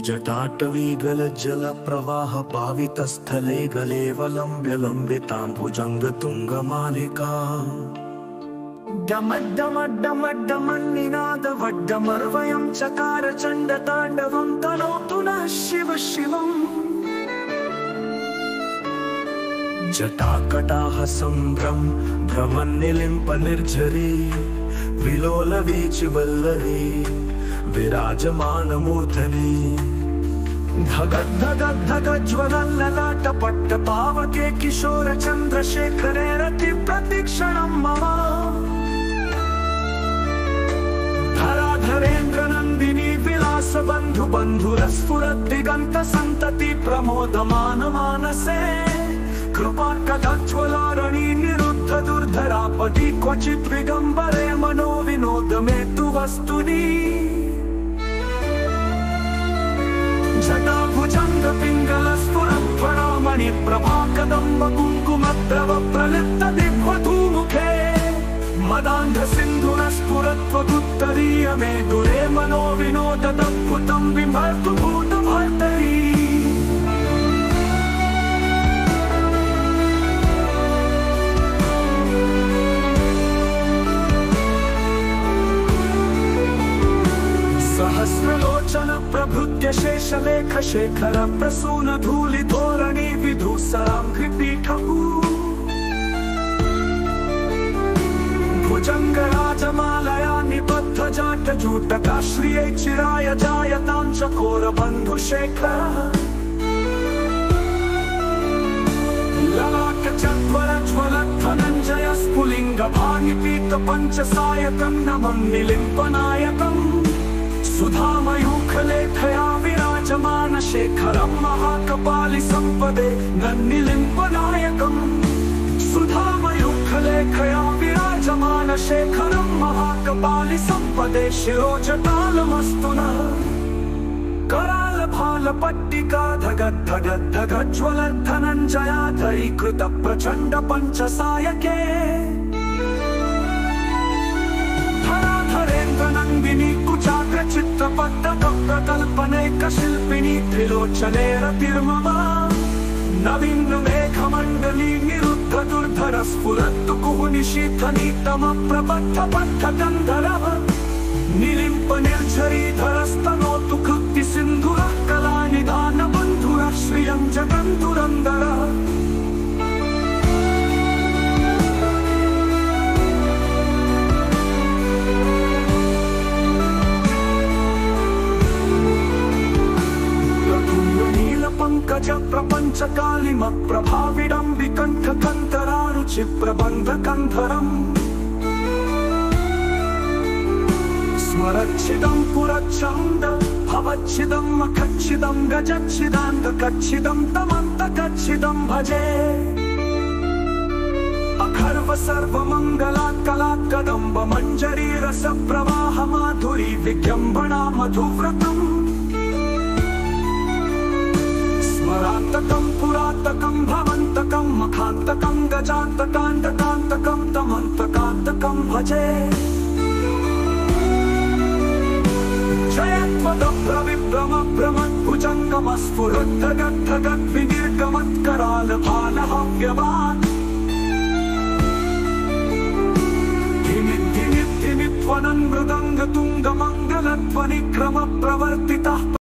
जटाटवीगलज्जलप्रवाह पावितस्थले गलेवलम्ब्य लम्बिताम्बुजङ्गतुङ्गमालिका डमड्डमड्डमड्डमन्निनादवड्डमर्वयं चकार चण्डताण्डवं तनोतु नः शिव शिवम्। जटाकटाः सम्भ्रम् भ्रमन्निलिम्प निर्झरी विलोलवीचिवल्लरी विराजमानमूर्धनि धगद्धगद्धगज्वलल्ललाटपट्ट पावके किशोर चन्द्रशेखरे मम। धराधरेन्द्र नन्दिनी विलास बन्धु बन्धुरस्फुरद्दिगन्त सन्तति क्वचित् विगम्बरे मनो विनोद तु वस्तुनि जटाभुजङ्ग पिङ्गल स्फुरध्वरामणि प्रभा कदम्ब कुङ्कुमद्रव प्रलिप्त दिग्वधूमुखे मदान्ध सिन्धुर स्फुरत्वदुत्तरीय मे दुरे मनो विनोददद्भुतं विभर्तु प्रभृत्य शेषलेख शेखर प्रसून धूलि धोरणि विधूसरां कृपीठहु भुजङ्ग राजमालया निबद्ध जाट जूटका श्रियै चिराय जायतां चकोर बन्धुशेखर ललाट चत्वर ज्वल धनञ्जय स्फुलिङ्ग भानिपीत पञ्चसायकं नमं निलिम्पनायकम् सुधामयूखलेखया विराजमान शेखरं महाकपालि सम्पदे नन्निलिम्पनायकम्। सुधामयूखलेखया विराजमान शेखरं महाकपालि सम्पदे शिरोजटालमस्तु नः। कराल भाल पट्टिका धगद् धगद् धगज्वल धनञ्जयाधरीकृत प्रचण्ड पञ्चसायके प्रकल्पने कशिल्पिणी त्रिलोचनेरतिर्ममा नवीन्नमेघमण्डली निरुद्ध दुर्धर स्फुरत्तु कुहुनिशीथनीतमप्रबद्धबद्धगन्धरः निलिम्प निर्झरीधरस्तनोतु कृप्तिसिन्ध नीलपङ्कज प्रपञ्च कालिम प्रभाविडम्बिकण्ठ कन्तरारुचि प्रबन्ध कन्धरम् पुरच्छन्द भवच्छिदं मखच्छिदं गजच्छिदान्त कच्छिदं तमन्त कच्छिदं भजे। अखर्व सर्वमङ्गला कला कदम्ब मञ्जरी रस प्रवाह माधुरी विजृम्भणा मधुव्रतम् पुरातकं जयत्वदभ्रविभ्रम भ्रमद्भुजङ्गमस्फुरद्धगद्धगद्विनिर्गमत्कराल भालहव्यवान् धिमिद्धिमिद्धिमिध्वनन् मृदङ्गतुङ्गमङ्गलध्वनिक्रम प्रवर्तितः